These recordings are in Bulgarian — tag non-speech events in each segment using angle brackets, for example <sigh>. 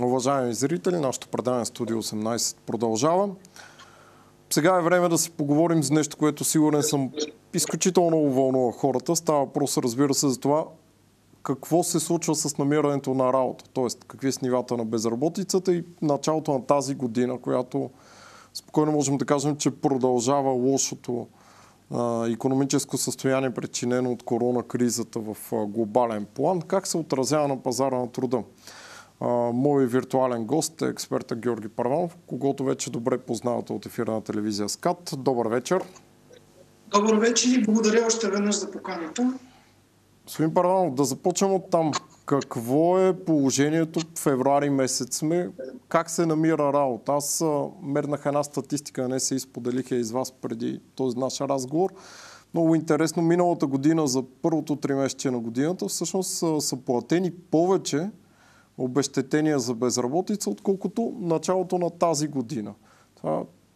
Уважаеми зрители, нашето предаване Студио 18 продължава. Сега е време да си поговорим за нещо, което сигурен съм изключително много вълнува хората. Става въпрос, разбира се, за това какво се случва с намирането на работа, т.е. какви са нивата на безработицата и началото на тази година, която спокойно можем да кажем, че продължава лошото а, економическо състояние, причинено от корона кризата в глобален план. Как се отразява на пазара на труда? Мой виртуален гост е експерта Георги Парванов, когато вече добре познавате от ефира на телевизия СКАТ. Добър вечер. Добър вечер и благодаря още веднъж за поканата. Господин Парванов, да започнем от там. Какво е положението в февруари месец сме? Как се намира работа? Аз мернах една статистика, не се изподелих я из вас преди този наш разговор. Много интересно, миналата година за първото три месече на годината всъщност са платени повече обещетения за безработица, отколкото началото на тази година.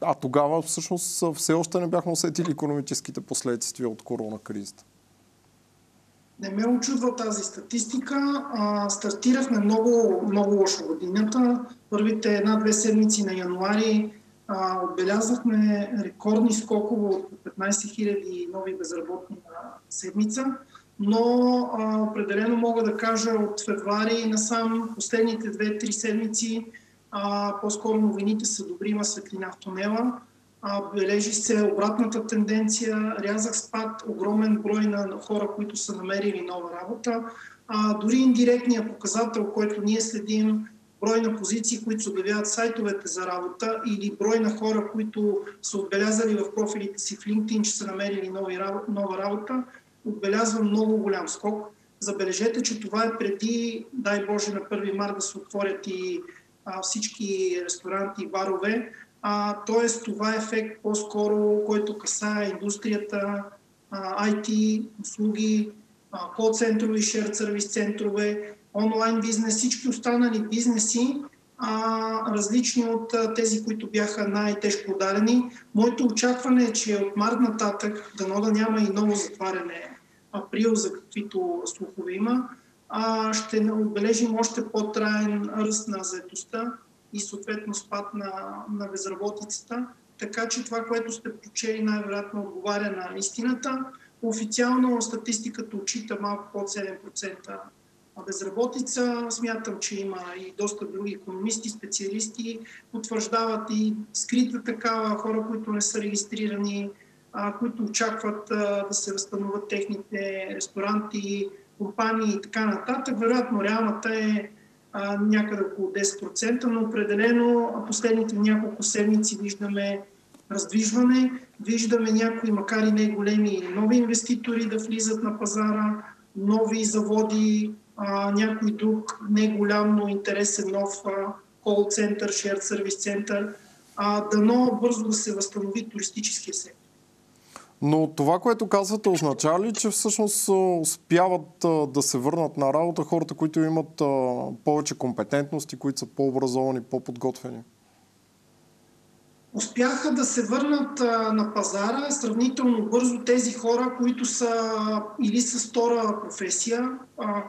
А тогава всъщност все още не бяхме усетили економическите последствия от корона кризата. Не ме очудва тази статистика. А, стартирахме много, много лошо годината. Първите една-две седмици на януари а, отбелязахме рекордни скоково от 15 000 нови безработни на седмица но а, определено мога да кажа от февруари насам последните 2-3 седмици а, по-скоро новините са добри, има светлина в тунела. А, бележи се обратната тенденция, рязах спад, огромен брой на хора, които са намерили нова работа. А, дори индиректният показател, който ние следим, брой на позиции, които се обявяват сайтовете за работа или брой на хора, които са отбелязали в профилите си в LinkedIn, че са намерили нова работа, отбелязва много голям скок. Забележете, че това е преди, дай Боже, на 1 марта да се отворят и а, всички ресторанти и барове. А, тоест, това е ефект по-скоро, който касае индустрията, а, IT, услуги, кол-центрове, шер сервис центрове, онлайн бизнес, всички останали бизнеси, а, различни от а, тези, които бяха най-тежко ударени. Моето очакване е, че от март нататък, дано да няма и ново затваряне април, за каквито слухове има, а, ще отбележим още по-траен ръст на заедостта и съответно спад на, на безработицата. Така че това, което сте прочели, най-вероятно отговаря на истината. Официално статистиката отчита малко под 7% безработица. Смятам, че има и доста други економисти, специалисти, утвърждават и скрита такава хора, които не са регистрирани а, които очакват а, да се възстановят техните ресторанти, компании и така нататък. Вероятно, реалната е а, някъде около 10%, но определено последните няколко седмици виждаме раздвижване, виждаме някои, макар и не големи, нови инвеститори да влизат на пазара, нови заводи, а, някой друг не голям, но интересен нов кол център, shared сервис център, дано бързо да се възстанови туристическия сектор. Но това, което казвате, означава ли, че всъщност успяват да се върнат на работа хората, които имат повече компетентности, които са по-образовани, по-подготвени? Успяха да се върнат на пазара сравнително бързо тези хора, които са или с втора професия,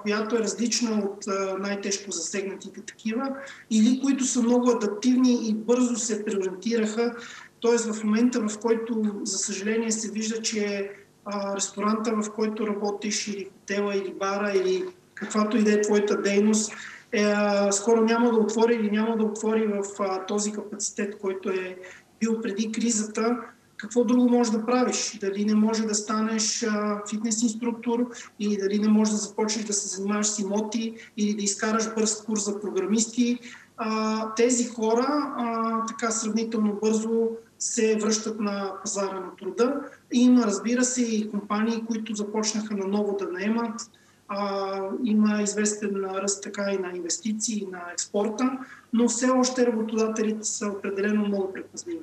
която е различна от най-тежко засегнатите такива, или които са много адаптивни и бързо се преориентираха Тоест в момента, в който, за съжаление, се вижда, че а, ресторанта, в който работиш, или хотела, или бара, или каквато и да е твоята дейност, е, а, скоро няма да отвори или няма да отвори в а, този капацитет, който е бил преди кризата, какво друго можеш да правиш? Дали не може да станеш а, фитнес инструктор, или дали не можеш да започнеш да се занимаваш с имоти, или да изкараш бърз курс за програмисти. А, тези хора а, така сравнително бързо се връщат на пазара на труда. Има, разбира се, и компании, които започнаха наново да наемат. А, има известен ръст така и на инвестиции, на експорта, но все още работодателите са определено много предпазливи.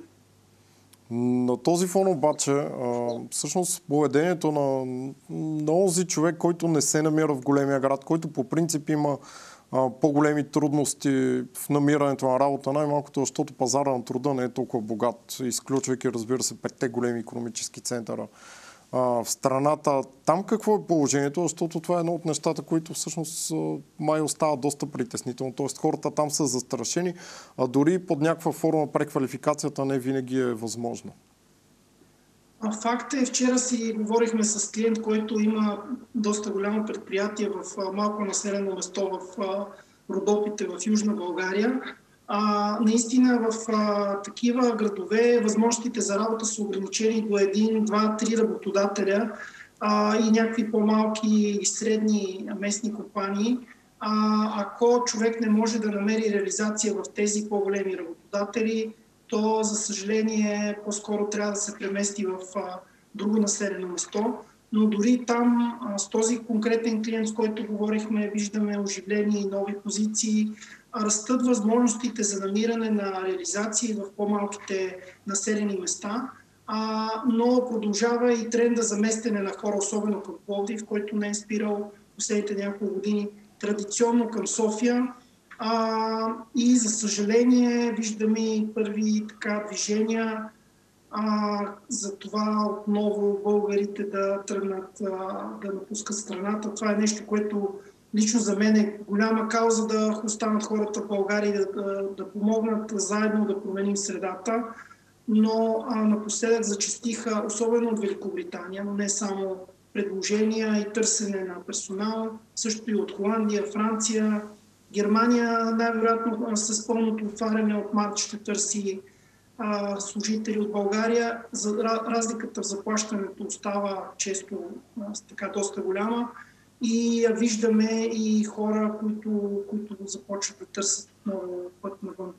На този фон обаче, всъщност поведението на, на този човек, който не се намира в големия град, който по принцип има по-големи трудности в намирането на работа, най-малкото, защото пазара на труда не е толкова богат, изключвайки, разбира се, петте големи економически центъра в страната. Там какво е положението? Защото това е едно от нещата, които всъщност май остава доста притеснително. Тоест хората там са застрашени, а дори под някаква форма преквалификацията не винаги е възможна. Факт е, вчера си говорихме с клиент, който има доста голямо предприятие в малко населено место в Родопите в Южна България. А, наистина в а, такива градове възможностите за работа са ограничени до един, два, три работодателя а, и някакви по-малки и средни местни компании. А, ако човек не може да намери реализация в тези по-големи работодатели, то за съжаление по-скоро трябва да се премести в а, друго населено место. Но дори там а, с този конкретен клиент, с който говорихме, виждаме оживление и нови позиции, растат възможностите за намиране на реализации в по-малките населени места, а, но продължава и тренда за местене на хора, особено към Пловдив, който не е спирал последните няколко години традиционно към София. А, и за съжаление виждаме и първи така движения а, за това отново българите да тръгнат а, да напускат страната. Това е нещо, което лично за мен е голяма кауза да останат хората в България да, да, да помогнат заедно да променим средата. Но а, напоследък зачастиха, особено от Великобритания, но не само предложения и търсене на персонал, също и от Холандия, Франция, Германия най-вероятно с пълното отваряне от март ще търси а, служители от България. За, разликата в заплащането остава често а, така доста голяма и виждаме и хора, които, които започват да търсят много път навън.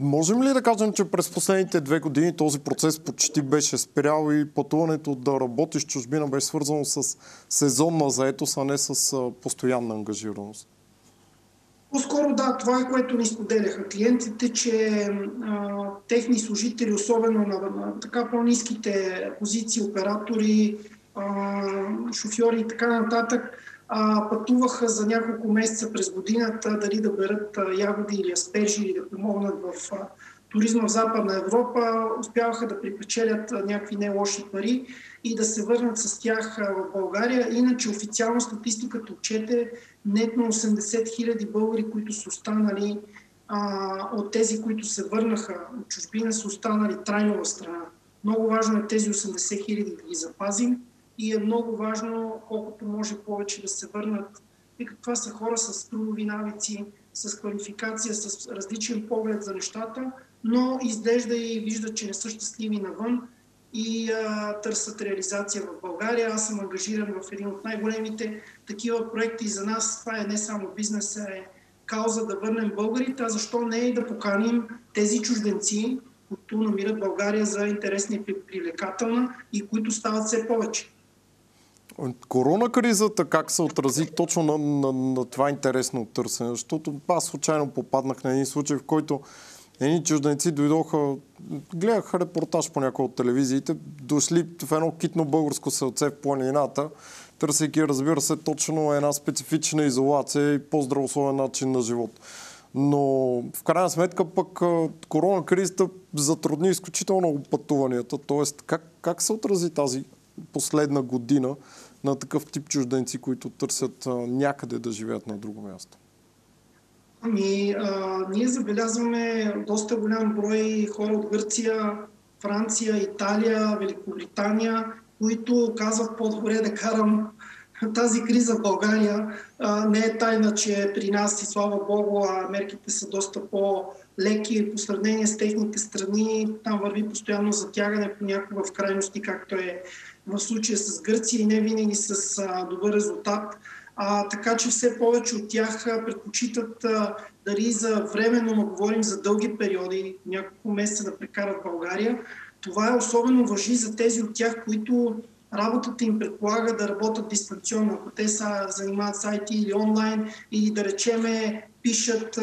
Можем ли да кажем, че през последните две години този процес почти беше спрял и пътуването да работиш чужбина беше свързано с сезонна заетост, а не с постоянна ангажираност? По-скоро да, това е което ни споделяха клиентите, че а, техни служители, особено на, на така по-низките позиции, оператори, шофьори и така нататък, а, пътуваха за няколко месеца през годината, дали да берат а, ягоди или аспежи или да помогнат в а, туризма в Западна Европа, успяваха да припечелят а, някакви не лоши пари и да се върнат с тях в България. Иначе официално статистиката отчете нетно 80 хиляди българи, които са останали а, от тези, които се върнаха от чужбина, са останали трайно в страна. Много важно е тези 80 хиляди да ги запазим и е много важно колкото може повече да се върнат, тъй това са хора с трудови навици, с квалификация, с различен поглед за нещата, но изглежда и виждат, че не са щастливи навън и а, търсят реализация в България. Аз съм ангажиран в един от най-големите такива проекти за нас. Това е не само бизнес, е кауза да върнем българите, а защо не и да поканим тези чужденци, които намират България за интересна и привлекателна и които стават все повече. Корона кризата как се отрази точно на, на, на това интересно търсене? Защото аз случайно попаднах на един случай, в който едни чужденци дойдоха, гледаха репортаж по някои от телевизиите, дошли в едно китно българско селце в планината, търсейки, разбира се, точно една специфична изолация и по-здравословен начин на живот. Но в крайна сметка пък корона кризата затрудни изключително пътуванията. Тоест, как, как се отрази тази последна година на такъв тип чужденци, които търсят някъде да живеят на друго място? Ами, а, ние забелязваме доста голям брой хора от Гърция, Франция, Италия, Великобритания, които казват по-добре да карам тази криза в България. А, не е тайна, че при нас и слава Богу, а мерките са доста по-леки по сравнение с техните страни. Там върви постоянно затягане понякога в крайности, както е в случая с Гърция и не винаги с а, добър резултат. А, така че все повече от тях предпочитат а, дали за временно, но говорим за дълги периоди, няколко месеца да прекарат България. Това е особено въжи за тези от тях, които работата им предполага да работят дистанционно. Ако те са занимават с IT или онлайн, или да речеме пишат а,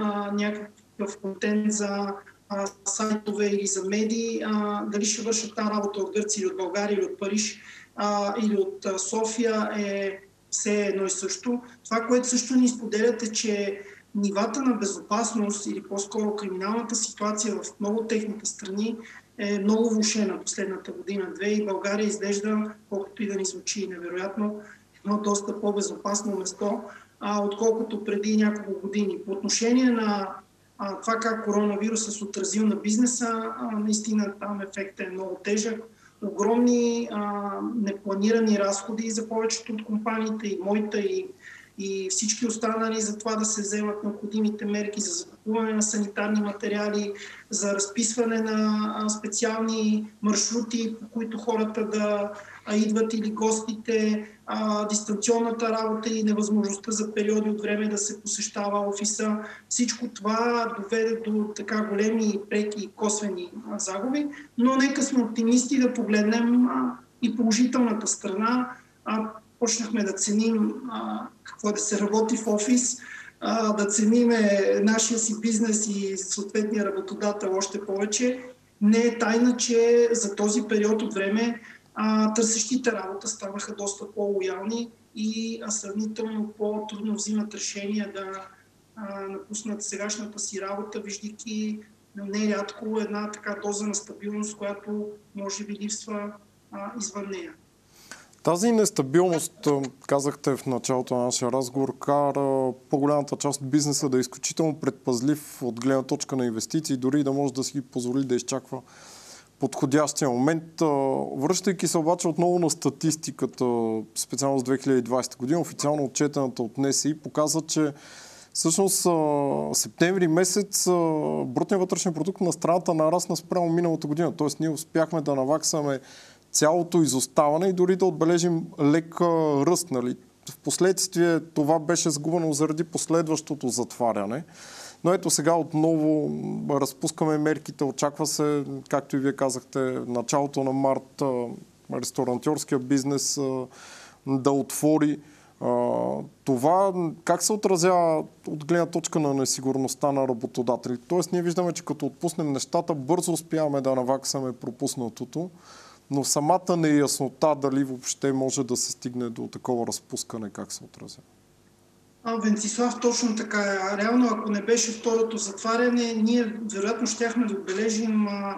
а, някакъв контент за а, сайтове или за медии, а, дали ще вършат тази работа от Гърция или от България или от Париж а, или от а, София е все едно и също. Това, което също ни споделят е, че нивата на безопасност или по-скоро криминалната ситуация в много техните страни е много влушена последната година-две и България изглежда, колкото и да ни звучи невероятно, едно доста по-безопасно место, а, отколкото преди няколко години. По отношение на а, това как коронавируса се отразил на бизнеса, а, наистина там ефектът е много тежък. Огромни а, непланирани разходи за повечето от компаниите и моята и и всички останали за това да се вземат необходимите мерки за закупуване на санитарни материали, за разписване на специални маршрути, по които хората да идват или гостите, а, дистанционната работа и невъзможността за периоди от време да се посещава офиса. Всичко това доведе до така големи преки и косвени загуби, но нека сме оптимисти да погледнем а, и положителната страна. А, почнахме да ценим а, какво да се работи в офис, а, да цениме нашия си бизнес и съответния работодател още повече. Не е тайна, че за този период от време а, търсещите работа ставаха доста по-лоялни и сравнително по-трудно взимат решения да а, напуснат сегашната си работа, виждайки нерядко една така доза на стабилност, която може би липсва а, извън нея. Тази нестабилност, казахте в началото на нашия разговор, кара по-голямата част от бизнеса да е изключително предпазлив от гледна точка на инвестиции, дори да може да си позволи да изчаква подходящия момент. Връщайки се обаче отново на статистиката, специално с 2020 година, официално отчетената от НСИ, показва, че всъщност септември месец брутният вътрешен продукт на страната нарасна спрямо миналата година. Тоест ние успяхме да наваксаме цялото изоставане и дори да отбележим лек ръст. Нали? В последствие това беше сгубено заради последващото затваряне. Но ето сега отново разпускаме мерките. Очаква се, както и вие казахте, началото на март ресторантьорския бизнес да отвори. Това как се отразява от гледна точка на несигурността на работодателите? Тоест ние виждаме, че като отпуснем нещата, бързо успяваме да наваксаме пропуснатото но самата неяснота дали въобще може да се стигне до такова разпускане, как се отразява. А, Венцислав, точно така е. Реално, ако не беше второто затваряне, ние вероятно щяхме да отбележим а,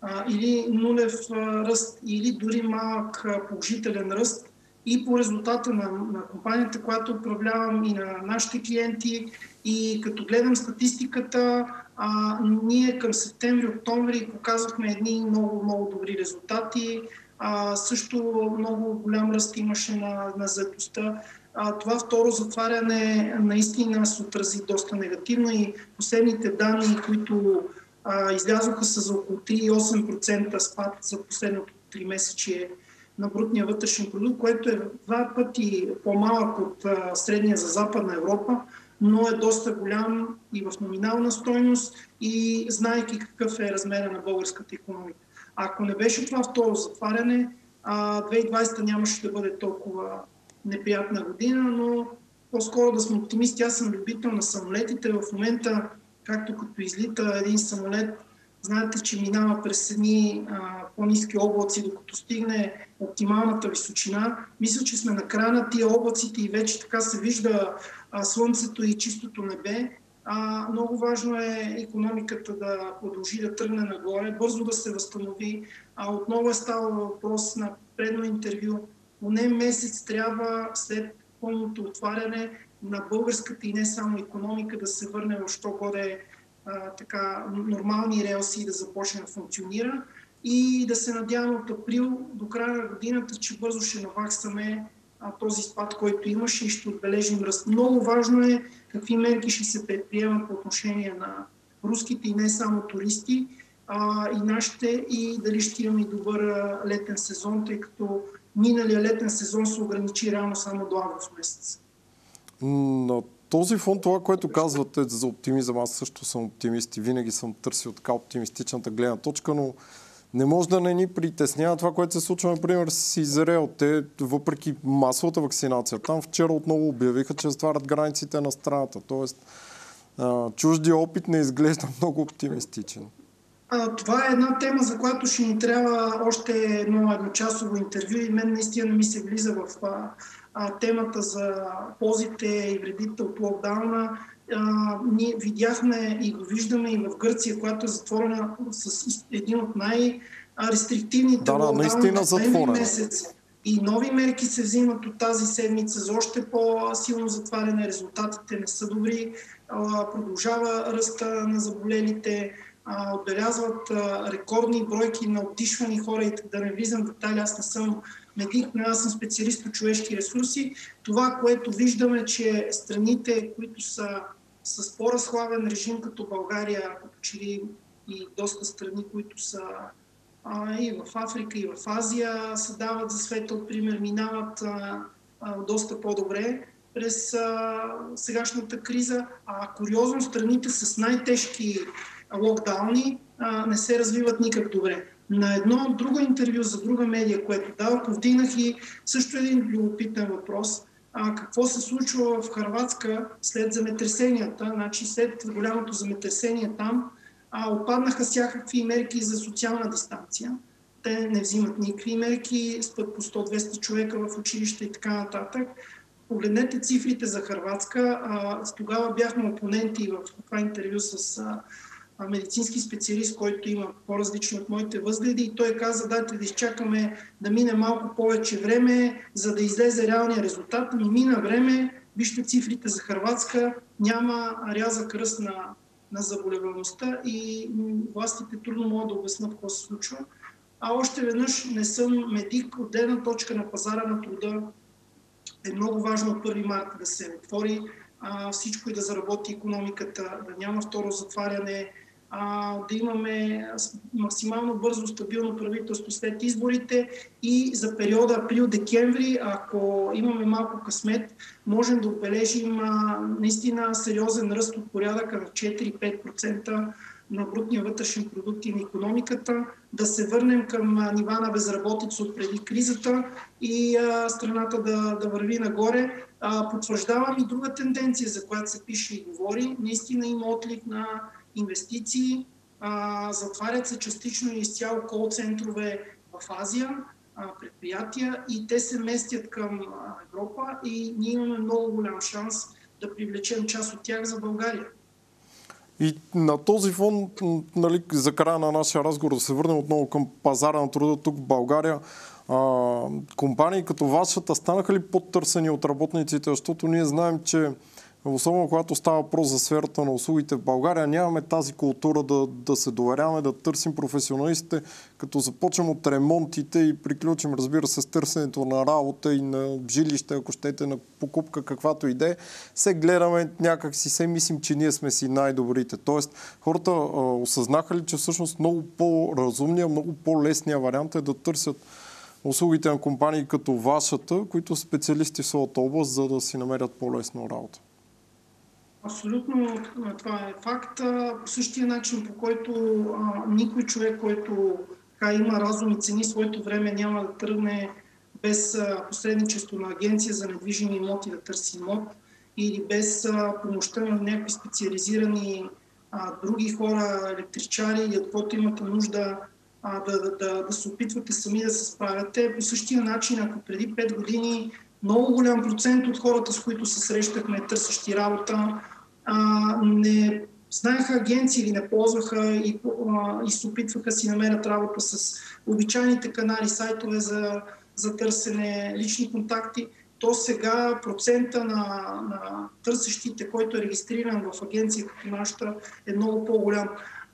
а, или нулев а, ръст, или дори малък а, положителен ръст и по резултата на, на компанията, която управлявам и на нашите клиенти. И като гледам статистиката, а, ние към септември-октомври показахме едни много, много добри резултати. А, също много голям ръст имаше на, на заедостта. А, това второ затваряне наистина се отрази доста негативно и последните данни, които а, излязоха са за около 3-8% спад за последното 3 месече на брутния вътрешен продукт, което е два пъти по-малък от а, средния за Западна Европа но е доста голям и в номинална стойност и знаеки какъв е размера на българската економика. Ако не беше това второ затваряне, 2020 нямаше да бъде толкова неприятна година, но по-скоро да сме оптимисти. Аз съм любител на самолетите. В момента, както като излита един самолет, знаете, че минава през едни по-низки облаци, докато стигне оптималната височина. Мисля, че сме на края на тия облаците и вече така се вижда слънцето и чистото небе. А, много важно е економиката да продължи да тръгне нагоре, бързо да се възстанови. А отново е става въпрос на предно интервю. Поне месец трябва след пълното отваряне на българската и не само економика да се върне в що годе така, нормални релси и да започне да функционира. И да се надяваме от април до края на годината, че бързо ще наваксаме този спад, който имаше и ще отбележим ръст. Много важно е какви мерки ще се предприемат по отношение на руските и не само туристи, а, и нашите, и дали ще имаме добър летен сезон, тъй като миналия летен сезон се ограничи реално само до август месец. На този фон, това, което казвате за оптимизъм, аз също съм оптимист и винаги съм търсил така оптимистичната гледна точка, но не може да не ни притеснява това, което се случва, например, с Израел. Те, въпреки масовата вакцинация, там вчера отново обявиха, че затварят границите на страната. Тоест, чуждия опит не изглежда <laughs> много оптимистичен. А, това е една тема, за която ще ни трябва още едно едночасово интервю и мен наистина ми се влиза в а, темата за ползите и вредите от локдауна а, ние видяхме и го виждаме и в Гърция, която е затворена с един от най-рестриктивните да, да, наистина затворена. месец. И нови мерки се взимат от тази седмица за още по-силно затваряне. Резултатите не са добри. Продължава ръста на заболелите отбелязват рекордни бройки на отишвани хора и да не влизам в детайли, аз не съм медик, но аз съм специалист по човешки ресурси. Това, което виждаме, че страните, които са с по-разхлабен режим като България, като че и доста страни, които са а, и в Африка, и в Азия, се дават за светъл пример, минават а, а, доста по-добре през а, сегашната криза. А куриозно страните с най-тежки локдауни а, не се развиват никак добре. На едно друго интервю за друга медия, което дава, повдигнах и също един любопитен въпрос. А, какво се случва в Харватска след земетресенията? Значи след голямото земетресение там а, опаднаха всякакви мерки за социална дистанция. Те не взимат никакви мерки, спът по 100-200 човека в училище и така нататък. Погледнете цифрите за Харватска. А, тогава бяхме опоненти в това интервю с а, медицински специалист, който има по-различни от моите възгледи и той каза, дайте да изчакаме да мине малко повече време, за да излезе реалния резултат. Ми мина време, вижте цифрите за Харватска, няма рязък ръст на, на заболеваността и властите трудно могат да обяснат какво се случва. А още веднъж не съм медик от гледна точка на пазара на труда. Е много важно от 1 марта да се отвори а, всичко и да заработи економиката, да няма второ затваряне, а, да имаме максимално бързо, стабилно правителство след изборите и за периода април-декември, ако имаме малко късмет, можем да отбележим а, наистина сериозен ръст от порядъка на 4-5% на брутния вътрешен продукт и на економиката, да се върнем към нива на безработица от преди кризата и а, страната да, да върви нагоре. А, потвърждавам и друга тенденция, за която се пише и говори. Наистина има отлив на инвестиции, затварят се частично и изцяло кол-центрове в Азия, предприятия и те се местят към Европа и ние имаме много голям шанс да привлечем част от тях за България. И на този фон, нали, за края на нашия разговор, да се върнем отново към пазара на труда тук в България. А, компании като вашата станаха ли по-търсени от работниците, защото ние знаем, че Особено когато става въпрос за сферата на услугите в България, нямаме тази култура да, да се доверяваме, да търсим професионалистите, като започнем от ремонтите и приключим, разбира се, с търсенето на работа и на жилище, ако щете, на покупка, каквато иде, се гледаме някак си, се мислим, че ние сме си най-добрите. Тоест, хората а, осъзнаха ли, че всъщност много по-разумния, много по-лесния вариант е да търсят услугите на компании като вашата, които специалисти в своята област, за да си намерят по-лесно работа. Абсолютно това е факт. По същия начин, по който а, никой човек, който така, има разум и цени своето време, няма да тръгне без а, посредничество на агенция за недвижими имоти да търси имот или без а, помощта на някакви специализирани а, други хора, електричари или от имате нужда а, да, да, да, да се опитвате сами да се справяте. По същия начин, ако преди 5 години много голям процент от хората, с които се срещахме, търсещи работа, а, не знаеха агенции или не ползваха и, а, и се опитваха си намерят работа с обичайните канали, сайтове за, за търсене, лични контакти, то сега процента на, на търсещите, който е регистриран в агенция като нашата, е много по-голям.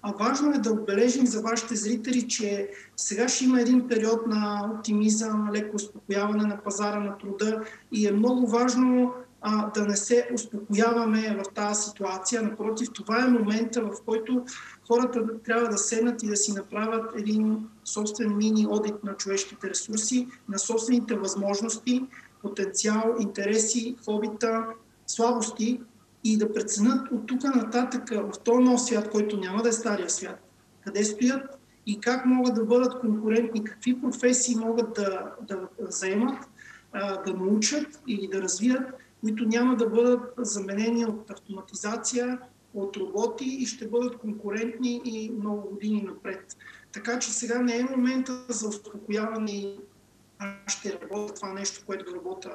А важно е да отбележим за вашите зрители, че сега ще има един период на оптимизъм, леко успокояване на пазара на труда и е много важно а, да не се успокояваме в тази ситуация. Напротив, това е момента, в който хората трябва да седнат и да си направят един собствен мини одит на човешките ресурси, на собствените възможности, потенциал, интереси, хобита, слабости и да преценят от тук нататък в този нов свят, който няма да е стария свят, къде стоят и как могат да бъдат конкурентни, какви професии могат да, да заемат, да научат или да развият, които няма да бъдат заменени от автоматизация, от роботи и ще бъдат конкурентни и много години напред. Така че сега не е момента за успокояване и ще работя това нещо, което работя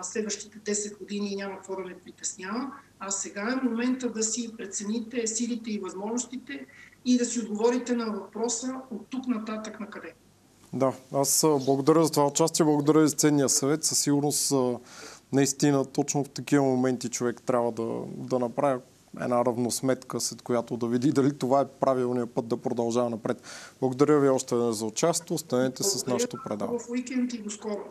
а, следващите 10 години няма какво да ме притеснява. А сега е момента да си прецените силите и възможностите и да си отговорите на въпроса от тук нататък на къде. Да, аз благодаря за това участие, благодаря за ценния съвет. Със сигурност наистина точно в такива моменти човек трябва да, да направи една равносметка, след която да види дали това е правилният път да продължава напред. Благодаря ви още за участието. Останете с нашото предаване. В уикенд и до скоро.